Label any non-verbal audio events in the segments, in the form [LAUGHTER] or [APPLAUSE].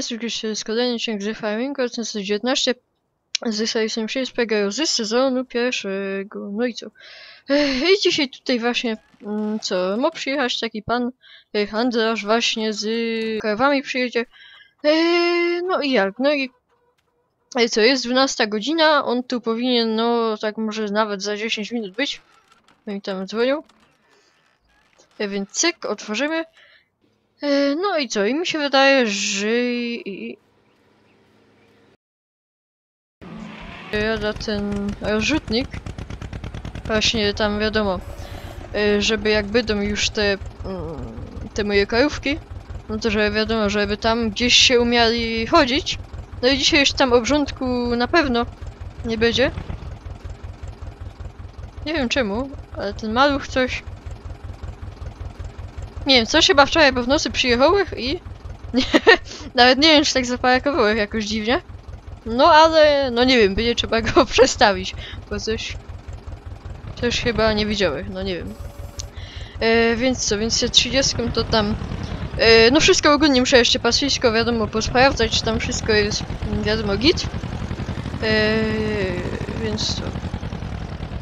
Państwu jeszcze składanie się gry Flamingo 19 z 6 PGO z sezonu pierwszego. No i co? I dzisiaj tutaj właśnie, mm, co, ma przyjechać taki pan handlarz właśnie z kawami przyjedzie. No i jak? No i co, jest 12 godzina, on tu powinien, no tak może nawet za 10 minut być. No i tam dzwonią. E, więc cyk, otworzymy. E, no i co? I mi się wydaje, że... Jada ten rzutnik. Właśnie tam wiadomo, e, żeby jak będą już te, mm, te moje krajówki, no to że wiadomo, żeby tam gdzieś się umieli chodzić. No i dzisiaj już tam obrządku na pewno nie będzie. Nie wiem czemu, ale ten maluch coś... Nie wiem, coś chyba wczoraj po w nocy przyjechałych i... Nie, [LAUGHS] nawet nie wiem, czy tak zaparkowałych jakoś dziwnie. No ale, no nie wiem, będzie trzeba go [LAUGHS] przestawić, bo coś... Coś chyba nie widziałeś, no nie wiem. E, więc co, więc się 30 to tam... E, no wszystko ogólnie muszę jeszcze pasyjsko, wiadomo, posprawdzać, czy tam wszystko jest, wiadomo, git. E, więc co...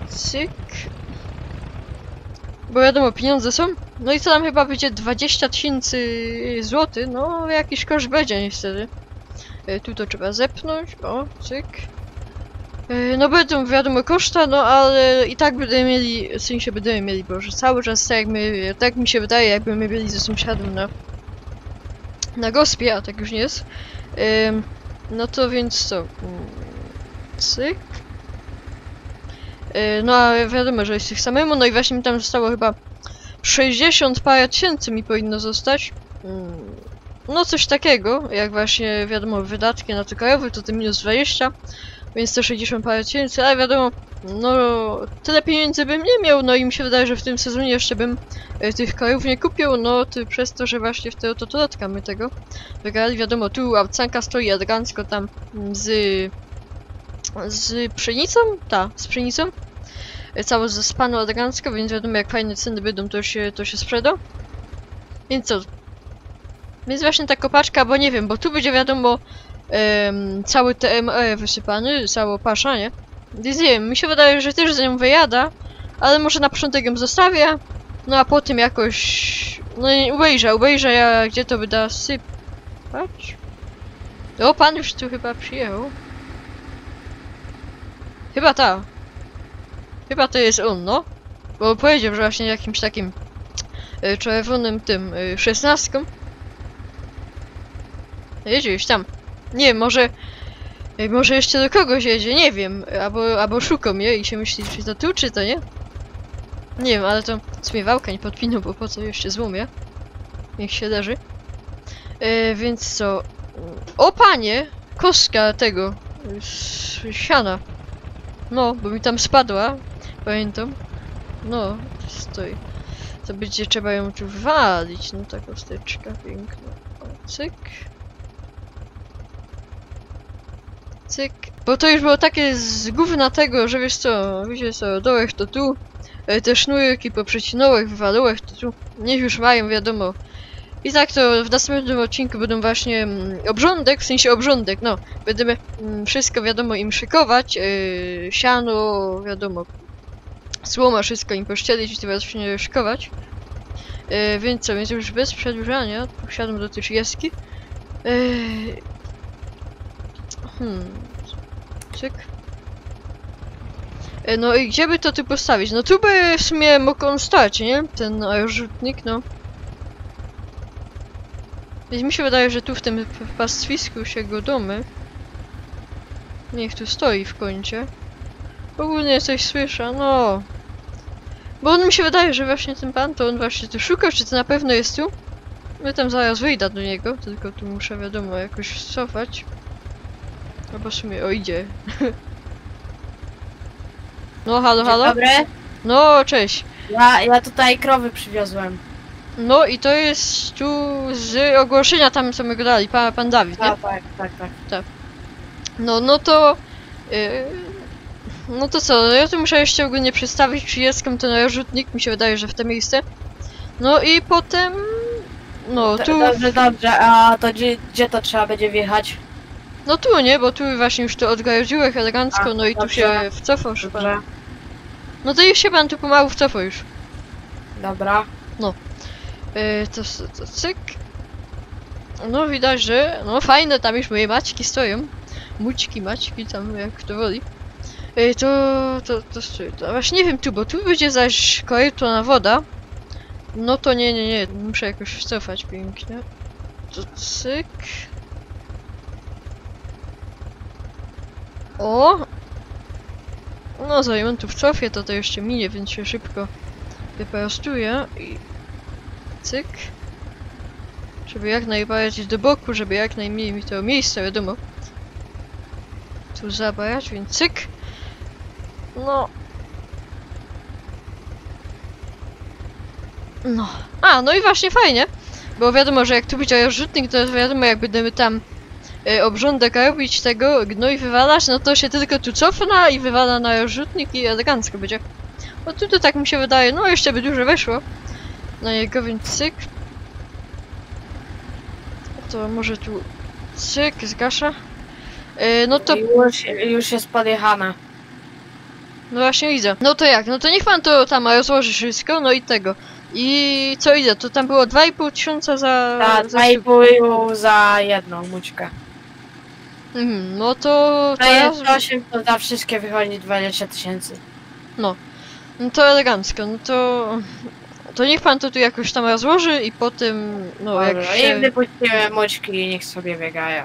Cyk... Bo wiadomo, pieniądze są. No i co tam chyba będzie 20 tysięcy złotych, no jakiś koszt będzie niestety. E, tu to trzeba zepnąć, o, cyk. E, no będą wiadomo koszta, no ale i tak będziemy mieli, w sensie będziemy mieli, bo że cały czas tak jak my, tak mi się wydaje, jakby my byli ze sąsiadem na, na gospie, a tak już nie jest. No to więc co, cyk. E, No a wiadomo, że jest ich samemu, no i właśnie mi tam zostało chyba 60 parę tysięcy mi powinno zostać. Mm, No coś takiego, jak właśnie wiadomo wydatki na te krajowe to te minus 20, więc to 60 parę tysięcy, ale wiadomo, no tyle pieniędzy bym nie miał, no i mi się wydaje, że w tym sezonie jeszcze bym e, tych krajów nie kupił, no to przez to, że właśnie w te oto toletka my tego wygrali, wiadomo, tu Arcanka stoi elegancko tam z z pszenicą? Ta, z pszenicą. E, Całe zaspano elegancko, więc wiadomo jak fajne ceny będą, to się, to się sprzeda. Więc co? Więc właśnie ta kopaczka, bo nie wiem, bo tu będzie wiadomo em, cały TME wysypany, cała pasza, nie? Więc nie wiem, mi się wydaje, że też za nią wyjada, ale może na początek ją zostawię, no a potem jakoś... No nie, obejrzę, obejrzę ja, gdzie to wyda sypać. O, pan już tu chyba przyjechał. Chyba ta. Chyba to jest on, no. Bo powiedział, że właśnie jakimś takim e, czerwonym tym e, szesnastką. Jedzie już tam. Nie może... e, Może jeszcze do kogoś jedzie, nie wiem. Albo, albo szuka mnie i się myśli, czy to tu, czy to nie. Nie wiem, ale to zmiewałka nie podpinął, bo po co jeszcze złomie. Niech się leży. E, więc co? O panie! Kostka tego. s- Siana. No, bo mi tam spadła. Pamiętam. No, stoi. To będzie trzeba ją tu walić. No ta kosteczka piękna. O, cyk. Cyk. Bo to już było takie z gówna tego, że wiesz co, wiecie co, dołek to tu. e, Te sznurki poprzecinałek, wywalałek to tu. Niech już mają, wiadomo. I tak to w następnym odcinku będą właśnie mm, obrządek, w sensie obrządek, no. Będziemy mm, wszystko wiadomo im szykować, yy, siano, wiadomo, słoma, wszystko im poszczelić i to właśnie szykować. Yy, więc co, więc już bez przedłużania, wsiadam do tej trzydziestki. Yy, hmm, cyk. Yy, no i gdzie by to tu postawić? No tu by w sumie mógł stać, nie? Ten aerorzutnik, no. Więc mi się wydaje, że tu w tym pastwisku się go domy. Niech tu stoi w kącie. Ogólnie coś słyszę, no. Bo on mi się wydaje, że właśnie ten pan, to on właśnie tu szuka, czy to na pewno jest tu? Ja tam zaraz wyjdę do niego, tylko tu muszę wiadomo jakoś cofać. Albo w sumie, o idzie. [LAUGHS] No halo, Dzień halo? dobry. No, cześć. Ja, ja tutaj krowy przywiozłem. No i to jest tu z ogłoszenia tam co my go dali, pan, pan Dawid, nie? Tak, tak, tak, tak. No, no to... Yy, no to co, no ja tu muszę jeszcze ogólnie przedstawić 30 ten rzutnik, mi się wydaje, że w to miejsce. No i potem... No tu, Dobrze, dobrze, a to gdzie, gdzie to trzeba będzie wjechać? no tu nie, bo tu właśnie już to odgajodziłeś elegancko, A, no i tu dobrze. się wcofasz pan. Dobrze, No to już się pan tu pomału wcofa już. dobra. Yy, to, to cyk. No widać, że no fajne tam już moje maćki stoją. Mućki, maćki tam jak to woli. Yy, to, to, to, to, to właśnie nie wiem tu, bo tu będzie zaś korytona woda. No to nie, nie, nie, muszę jakoś wcofać pięknie. To cyk. O! No zanim on tu wcofie, to to jeszcze minie, więc się szybko wyprostuję i cyk. Żeby jak najbardziej do boku, żeby jak najmniej mi to miejsca, wiadomo. Tu zabrać, więc cyk. No. No. A, no i właśnie fajnie. Bo wiadomo, że jak tu będzie rozrzutnik, to wiadomo, jak będziemy tam e, obrządek robić tego, gnój wywalać, no to się tylko tu cofna i wywala na rozrzutnik i elegancko będzie. O tu to tak mi się wydaje, no jeszcze by dużo weszło. Na jego, więc cyk. To może tu cyk, zgasza. E, no to, Już, już jest podjechane. No właśnie widzę. No to jak? No to niech pan to tam rozłoży wszystko, no i tego. I co idę? To tam było 2,5 tysiąca za... Ta, za dwa i pół za jedną mućkę. Mhm, no to... To to ja... jest 8, to za wszystkie wychodzi 20 tysięcy. No to elegancko, no to... To niech pan to tu jakoś tam rozłoży i potem, no jak się... I wypuściłem mućki i niech sobie biegają.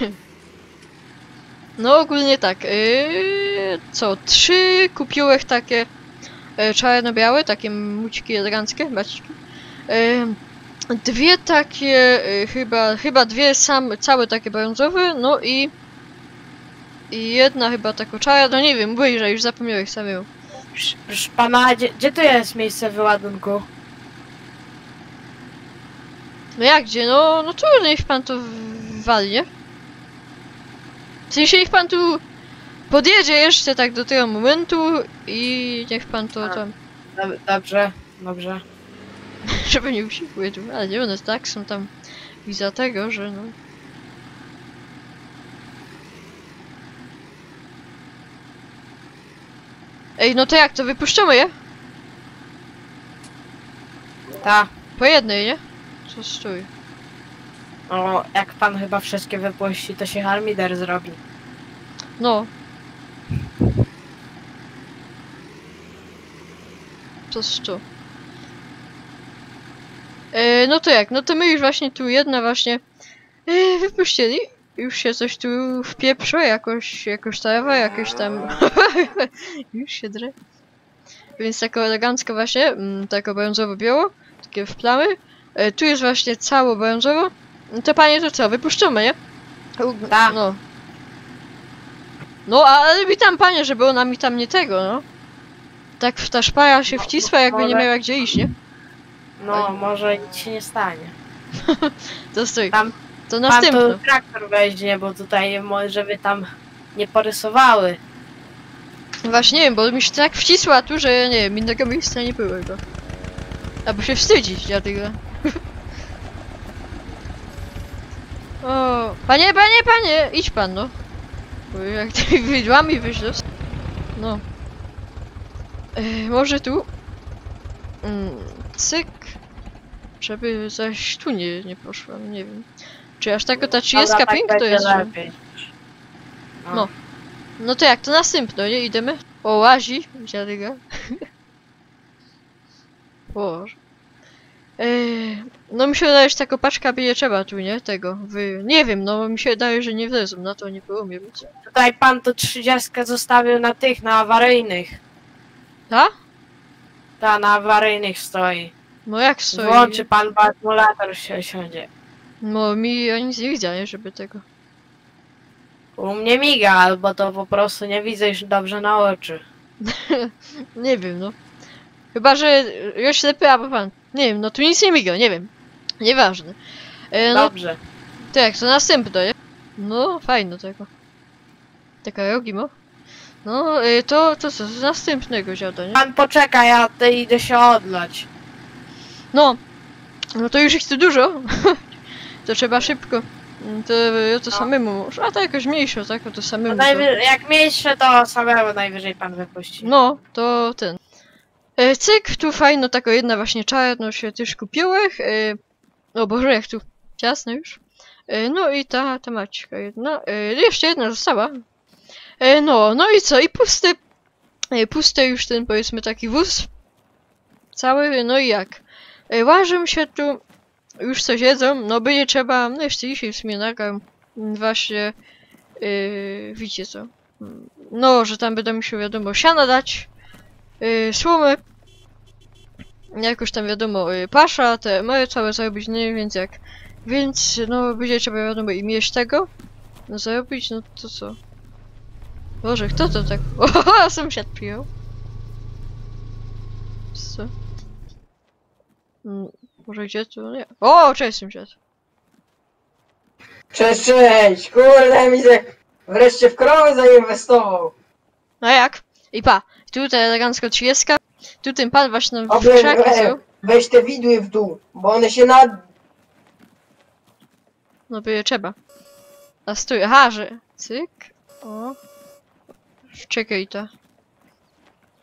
[LAUGHS] No ogólnie tak, yy, co, trzy kupiłeś takie yy, czarno-białe, takie mućki eleganckie, baćki. Yy, dwie takie, yy, chyba, chyba dwie sam, całe takie brązowe, no i i jedna chyba taka czarna, no nie wiem, że już zapomniałeś samego. Proszę, pana, gdzie, gdzie tu jest miejsce wyładunku? No jak gdzie, no, no tu niech pan to w- wali, nie? W sensie niech pan tu podjedzie jeszcze tak do tego momentu i niech pan to A. tam Dob- Dobrze, dobrze. [LAUGHS] żeby nie usikły tu, ale nie one tak są tam wiza tego, że no. Ej, no to jak, to wypuszczamy je? Ta, Po jednej, nie? Co stój. o, jak pan chyba wszystkie wypuści, to się harmider zrobi. No. To sto. E, no to jak? No to my już właśnie tu jedna właśnie e, wypuścili. Już się coś tu wpieprzyło, jakoś, jakoś trawa, jakieś tam... [LAUGHS] już się drę. Więc tako elegancko właśnie, mm, tako brązowo-biało, takie w plamy. E, tu jest właśnie cało brązowo. No to panie to co, wypuszczamy, nie? Tak. No. No, ale witam panie, żeby ona mi tam nie tego, no. Tak w ta szpara się No, wcisła, jakby nie miała gdzie iść, nie? No, może nic się nie stanie. [LAUGHS] To stój. Tam To Pan następno. tu traktor weźmie, bo tutaj żeby tam nie porysowały. Właśnie nie wiem, bo mi się tak wcisła tu, że nie wiem, innego miejsca nie było chyba. Albo się wstydzić, dlatego. [LAUGHS] o, panie, panie, panie, idź pan, no. Bo jak tymi [LAUGHS] wydłami wyślesz. No. E, może tu. Mm, cyk. Żeby zaś tu nie, nie poszła, no nie wiem. Czy aż tak ta 30 Dobra, tak pięk to jest, że... lepiej. No. No to jak, to następno, nie? Idziemy? O, łazi, dziadyga. [LAUGHS] Boże. Eee, no mi się wydaje, że taka paczka by nie trzeba tu, nie? Tego, wy... Nie wiem, no mi się wydaje, że nie wlezą, na to nie było mnie być. Tutaj pan to 30 zostawił na tych, na awaryjnych. Ta? Ta, na awaryjnych stoi. No jak stoi? Włączy pan, akumulator się siądzie. No mi ja nic nie widzę, nie? Żeby tego... U mnie miga, albo to po prostu nie widzę już dobrze na oczy. [LAUGHS] Nie wiem, no. Chyba, że już ślepy, albo pan... Nie wiem, no tu nic nie miga, nie wiem. Nieważne. E, no Dobrze. Tak, to następne, nie? No, fajno tego. Taka rogi, mo. No, y, to, to co, z następnego ziada, nie? Pan poczeka, ja tutaj idę się odlać. No, No to już ich tu dużo. [LAUGHS] to trzeba szybko. To, to No. samemu. A to jakoś mniejsze, tak? O to No samemu. To... najwy- jak mniejsze, to samego najwyżej pan wypuści. No, to ten. E, cyk, tu fajno, taka jedna właśnie czarno się też kupiłeś. E, o Boże, jak tu ciasno już. E, no i ta, maćka jedna. E, jeszcze jedna została. E, no, no i co? I pusty, e, pusty już ten powiedzmy taki wóz. Cały, no i jak? E, łażą się tu, już coś jedzą, no by nie trzeba, no jeszcze dzisiaj w sumie mm, właśnie, e, widzicie co? No, że tam będą mi się wiadomo siana dać, yy, słomy, jakoś tam wiadomo yy, pasza, te moje całe zarobić, no więc jak. Więc no będzie trzeba wiadomo i mieć tego, no zarobić, no to co? Boże, kto to tak? [LAUGHS] O, sąsiad przyjął. Co? Mm, może gdzie tu? Nie. O, cześć sąsiad. Cześć, cześć! Kurde, widzę, wreszcie w krowy zainwestował. No jak? I pa, tutaj elegancko 30. Tu ten pan właśnie w krzaki we, weź te widły w dół, bo one się nad... No by je trzeba. A stój, aha, że cyk. O. Czekaj to.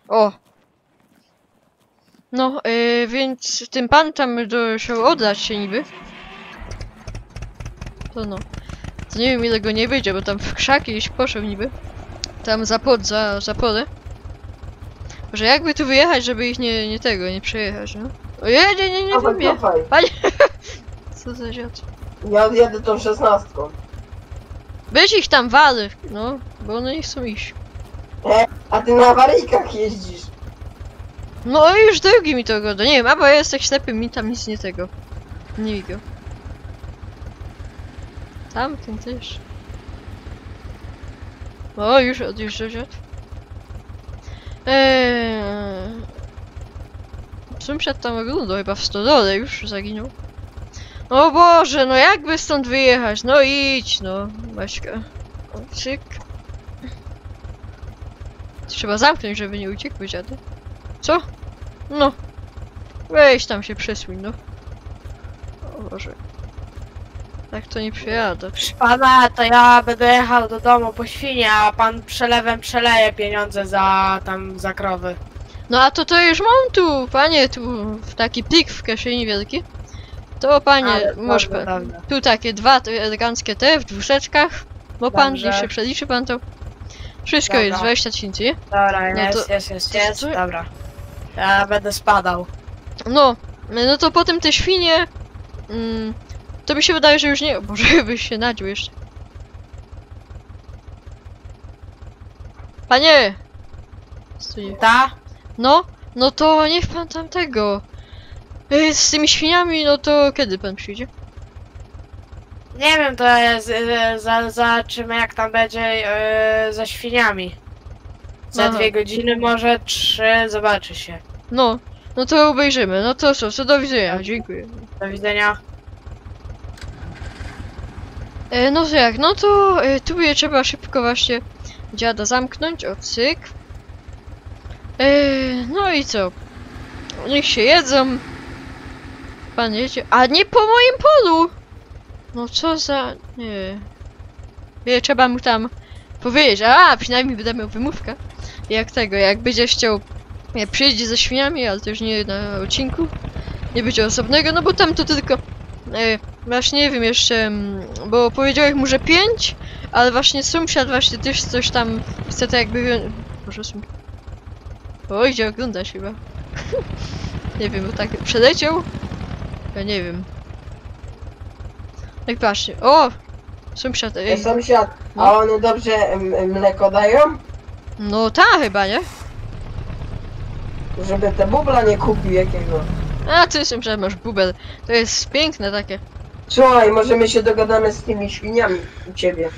O. No, yy, więc ten pan tam do, się oddać się niby. To no. To nie wiem ile go nie wyjdzie, bo tam w krzaki gdzieś poszedł niby. Tam za pod, za, za pole. Że jakby tu wyjechać, żeby ich nie, nie tego, nie przejechać, no. Ojej, nie, nie, nie, Cofaj, wiem, nie. cofaj. [LAUGHS] Co za dziad. Ja odjadę tą szesnastką. Być ich tam wady, no, bo one nie chcą iść. E, a ty na awaryjkach jeździsz. No i już drugi mi to goda, nie wiem, albo ja jestem ślepy, mi tam nic nie tego. Nie widzę. Tamten też. O, już odjeżdża dziad. Eee... Sąsiad tam oglądał chyba w stodole już zaginął. O Boże, no jakby stąd wyjechać? No idź, no, Maćka. O, Cyk. Trzeba zamknąć, żeby nie uciekły dziady. Co? No. Weź tam się przesuń, no. O Boże. Tak to nie przejada. Proszę pana, to ja będę jechał do domu po świnie, a pan przelewem przeleje pieniądze za tam za krowy. No a to to już mam tu, panie, tu w taki plik w kieszeni wielki. To panie, Ale może dobrze, pan. dobrze. Tu takie dwa te eleganckie te w dwószeczkach. Bo pan Dobrze. jeszcze przeliczy pan to. Wszystko Dobra. jest 20 tysięcy. nie? Dobra, No jest, to- jest, jest, to jest, dobra. Ja będę spadał. No, no to potem te świnie. Mm, to mi się wydaje, że już nie. [LAUGHS] Boże, byś się nadził jeszcze. Panie! Stój. Ta? No, no to niech pan tam tego. y, Z tymi świniami, no to kiedy pan przyjdzie? Nie wiem, to jest, e, za, zobaczymy jak tam będzie e, ze świniami. Za Aha. dwie godziny, może trzy, zobaczy się. No, no to obejrzymy. No to co, co do widzenia, dziękuję. Do widzenia. E, no to jak, no to e, tu je trzeba szybko właśnie dziada zamknąć, o cyk. E, no i co? Niech się jedzą. Pan jedzie. A nie po moim polu! No co za... Nie. Wie, trzeba mu tam powiedzieć. A, przynajmniej będę miał wymówkę. Jak tego, jak będzie chciał... Nie, przyjedzie ze świniami, ale to już nie na odcinku. Nie będzie osobnego, no bo tam to tylko... E, właśnie nie wiem jeszcze, mm, bo powiedziałeś mu, że 5, ale właśnie sąsiad właśnie też coś tam chce tak jakby... Może sąsiad... O, idzie oglądać chyba. [LAUGHS] nie wiem, bo tak przeleciał. Ja nie wiem. Jak patrzcie, o! Sąsiad, ej. sąsiad, No. a one dobrze m, mleko dają? No ta chyba, nie? Żeby te bubla nie kupił jakiego. A ty sąsiad masz bubel. To jest piękne takie. Słuchaj, może my się dogadamy z tymi świniami u ciebie.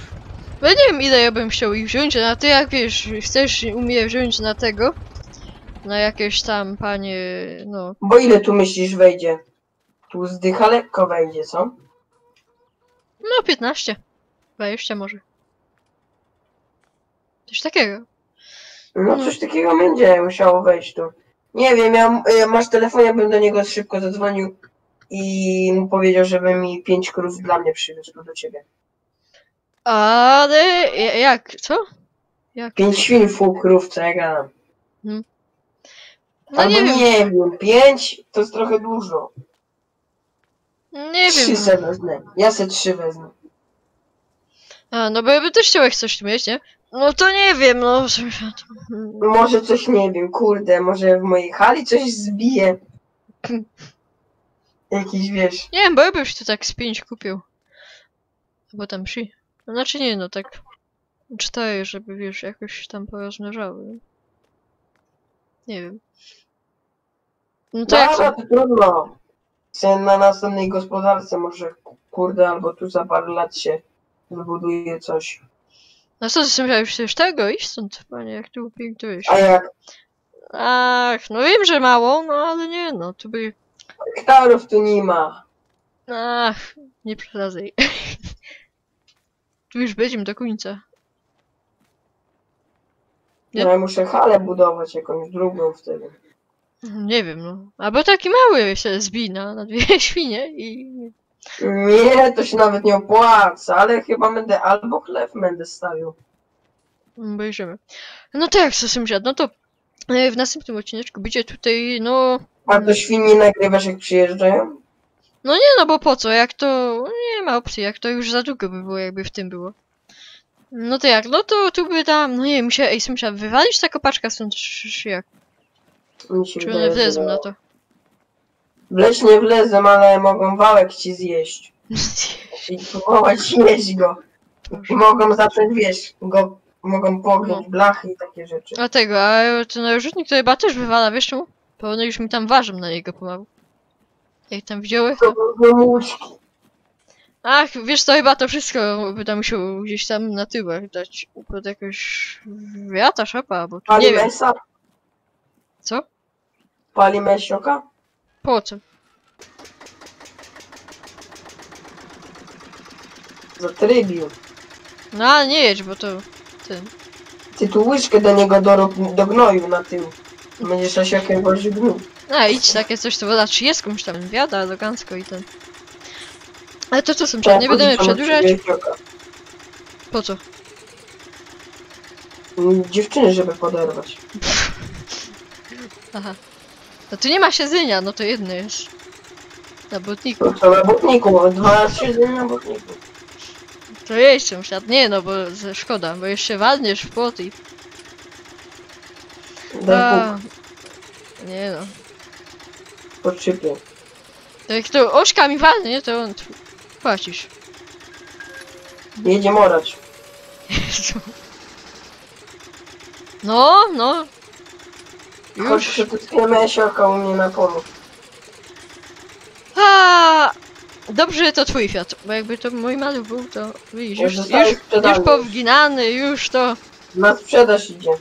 No nie wiem ile ja bym chciał ich wziąć, a ty jak wiesz, chcesz umie wziąć na tego, na jakieś tam panie, no, Bo ile tu myślisz wejdzie? Tu zdycha lekko wejdzie, co? No 15, 20 może. Coś takiego. No coś takiego będzie musiało wejść tu. Nie wiem, ja, masz telefon, ja bym do niego szybko zadzwonił i mu powiedział, żeby mi pięć krów dla mnie przywiózł tu do ciebie. Ale ja- jak? Co? Jak? Pięć świn, fu, krów, co ja gadam. No Albo nie wiem, nie wiem, pięć to jest trochę dużo. Nie trzy wiem. se wezmę. Ja se trzy wezmę. A, no bo ja bym też chciał jak coś mieć, nie? No to nie wiem, no. Może coś nie wiem, kurde, może w mojej hali coś zbije. Jakiś wiesz. Nie wiem, bo ja bym się tu tak z pięć kupił. Bo tam trzy. No, Znaczy nie, no tak cztery, żeby wiesz, jakoś tam porozmnażały. Nie wiem. No to No jak to? to trudno. Se na następnej gospodarce może, kurde, albo tu za parę lat się wybuduje coś. No co, ty sobie już tego iść stąd, panie, jak tu pięknie A jak Ach, no wiem, że mało, no ale nie, no tu by... hektarów tu nie ma. Ach, nie przesadzaj. [LAUGHS] tu już będziemy do końca. Nie? No ja muszę halę budować jakąś drugą wtedy. Nie wiem, no. Albo taki mały się zbina na dwie [LAUGHS] świnie i... Nie, to się nawet nie opłaca, ale chyba będę albo chleb będę stawił. Obejrzymy. No to jak, co sąsiad, no to e, w następnym odcineczku będzie tutaj, no... A to świnie nagrywasz jak przyjeżdżają? No nie, no bo po co, jak to... Nie ma opcji, jak to już za długo by było, jakby w tym było. No to jak, no to tu by tam, no nie wiem, się, ej, sąsiad, wywalić ta kopaczka stąd, czy jak? Mi się Czy wydaje, one że wlezą no. na to? Wleź nie wlezę, ale mogą wałek ci zjeść. I próbować jeść go. I mogą zacząć, wiesz, go, mogą pogiąć blachy i takie rzeczy. A tego, a ten narożnik to chyba też wywala, wiesz czemu? One już mi tam ważą na niego pomału. Jak tam wzięły? To były łóżki. Ach, wiesz co, chyba to wszystko by tam musiał gdzieś tam na tyłach dać. Pod jakoś wiata, szapa, bo tu nie wiem. mesa? Co? Pali mesioka? Po co? Zatrybił. No ale nie jedź, bo to ten. Ty tu łyżkę do niego dorób, do gnoju na tył. Będziesz nasiokiem woził gnój. A idź takie coś, to woda 30 już tam wiada elegancko i ten. Ale to co są, nie będziemy przedłużać? Po co? Dziewczyny, żeby poderwać. [LAUGHS] Aha. No tu nie ma siedzenia, no to jedno jest. Na botniku. To co na botniku, dwa siedzenia na botniku. To jeźdź sąsiad. Nie no, bo ze- szkoda, bo jeszcze walniesz w płot i... Daj A, Bóg, nie no. poczypię. To jak to oczka mi walnie, to on płacisz. Jedzie morać. [LAUGHS] Jezu. No, no. Już. przepuścimy mesioka u mnie na polu. A, dobrze, to twój Fiat, bo jakby to mój maluch był, to widzisz, już, już, sprzedany. już powginany, już to... Na sprzedaż idzie.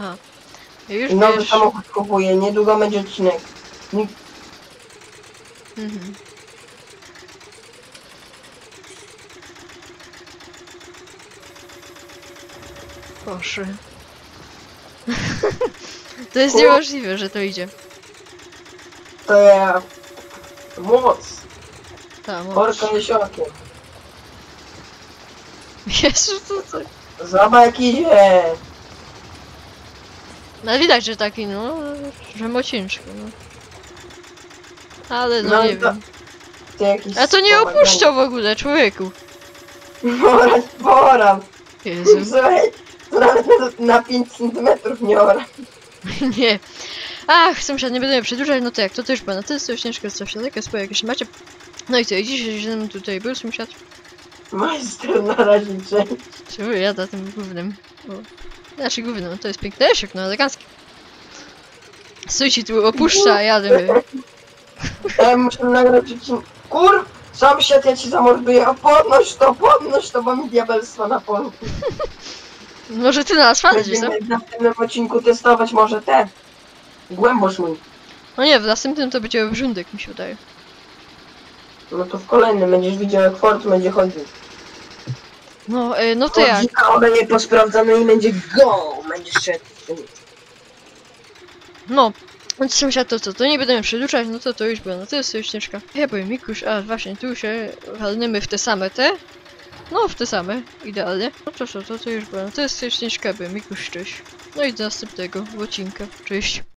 A, już nowy wiesz... samochód kupuje, niedługo będzie odcinek. Mhm. Boże. To jest niemożliwe, że to idzie. To ja... Moc. Ta, moc. Orka jesiokiem. Jezu, co to? Zobacz jak idzie. No widać, że taki, no, że mociężko, no. Ale no, No nie to- wiem. Ty jakiś A to nie spowalniony. opuszczał w ogóle, człowieku. Orać pora. Jezu, Słuchaj, to na, na 5 cm nie ora. [LAUGHS] nie. Ach, sąsiad, nie będę przedłużać, no to jak, to też pana, to jest coś ciężko, takie swoje jakieś macie. No i co, i dzisiaj ze mną tutaj był sąsiad. Majster na razie cześć. Czemu jada tym gównem? O. Znaczy gównem, to jest piękny leszek, no elegancki. Stójcie tu opuszcza, a jadę. [LAUGHS] Ja muszę nagrać odcinek. Kur... Sąsiad, ja ci zamorduję. O, podnoś to, podnoś to, bo mi diabelstwo na polu. [LAUGHS] Może ty na nas walisz, co? Będziemy w następnym odcinku testować może te. Głębosz mój. No nie, w następnym to będzie wrządek, mi się wydaje. No to w kolejnym będziesz widział jak Ford będzie chodził. No, y, no to jak? Chodzika oleje posprawdzane i będzie go! Będzie szedł. No, Więc sąsiad to co, to nie będę przedłużać, no to to już było, no to jest śnieżka. Ja powiem Mikuś, a właśnie tu się walnymy w te same te. No, w te same, idealnie. No co, to, to już było, no to jest śnieżka, by Mikuś, cześć. No i do następnego odcinka, cześć.